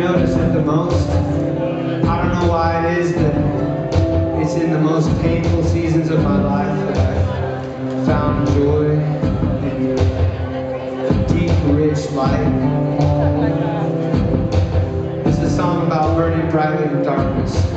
notice it the most. I don't know why it is, but it's in the most painful seasons of my life that I found joy and a deep, rich light. This is a song about burning brightly in darkness.